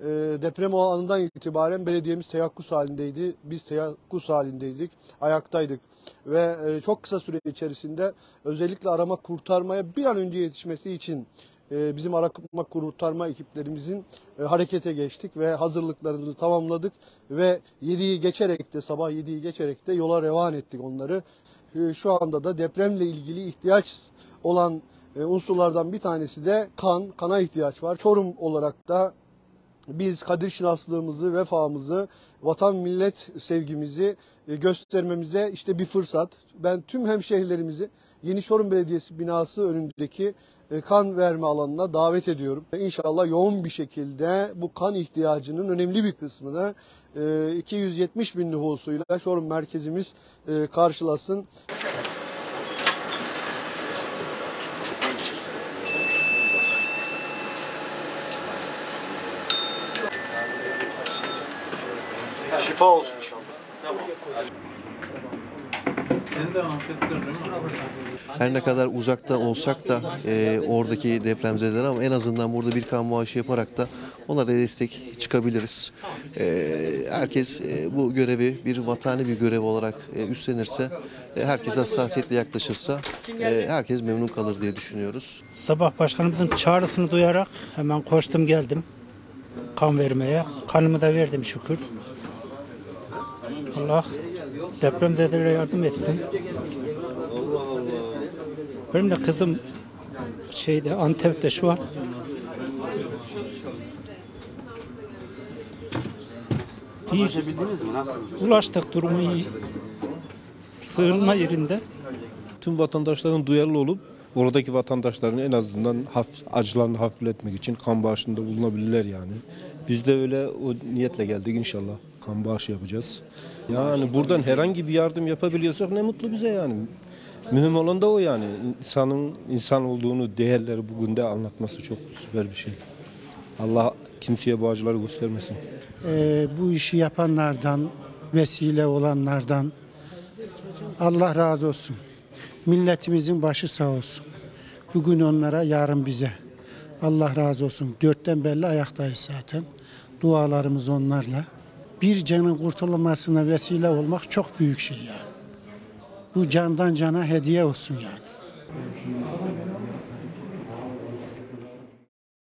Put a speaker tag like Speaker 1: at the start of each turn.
Speaker 1: Ee, deprem o anından itibaren belediyemiz teyakkuz halindeydi. Biz teyakkuz halindeydik, ayaktaydık. Ve e, çok kısa süre içerisinde özellikle arama kurtarmaya bir an önce yetişmesi için e, bizim arama kurtarma ekiplerimizin e, harekete geçtik ve hazırlıklarımızı tamamladık ve 7'yi geçerek de sabah 7'yi geçerek de yola revan ettik onları. E, şu anda da depremle ilgili ihtiyaç olan e, unsurlardan bir tanesi de kan, kana ihtiyaç var. Çorum olarak da biz kadir şinaslığımızı, vefamızı, vatan millet sevgimizi e, göstermemize işte bir fırsat. Ben tüm hemşehrilerimizi Yeni Çorum Belediyesi binası önündeki e, kan verme alanına davet ediyorum. İnşallah yoğun bir şekilde bu kan ihtiyacının önemli bir kısmını e, 270 bin nüfusuyla Çorum merkezimiz e, karşılasın. Şifa olsun inşallah.
Speaker 2: Her ne kadar uzakta olsak da e, oradaki depremzedeler ama en azından burada bir kan bağışı yaparak da onlara destek çıkabiliriz. E, herkes e, bu görevi bir vatani bir görev olarak e, üstlenirse, e, herkes hassasiyetle yaklaşırsa e, herkes memnun kalır diye düşünüyoruz.
Speaker 3: Sabah başkanımızın çağrısını duyarak hemen koştum geldim kan vermeye. Kanımı da verdim şükür. Allah depremzedelere yardım etsin. Benim de kızım şeyde Antep'te şu an. İyi.
Speaker 4: Ulaşabildiniz mi? Nasıl?
Speaker 3: Ulaştık durumu iyi. Sığınma yerinde.
Speaker 5: tüm vatandaşların duyarlı olup oradaki vatandaşların en azından hafif, acılarını hafifletmek için kan bağışında bulunabilirler yani. Biz de öyle o niyetle geldik inşallah. Kan bağışı yapacağız. Yani buradan herhangi bir yardım yapabiliyorsak ne mutlu bize yani. Mühim olan da o yani. İnsanın insan olduğunu, değerleri bugün de anlatması çok süper bir şey. Allah kimseye bu acıları göstermesin.
Speaker 6: Ee, bu işi yapanlardan, vesile olanlardan Allah razı olsun. Milletimizin başı sağ olsun. Bugün onlara, yarın bize. Allah razı olsun. Dörtten belli ayaktayız zaten. Dualarımız onlarla. Bir canın kurtulmasına vesile olmak çok büyük şey yani. Bu candan cana hediye olsun yani.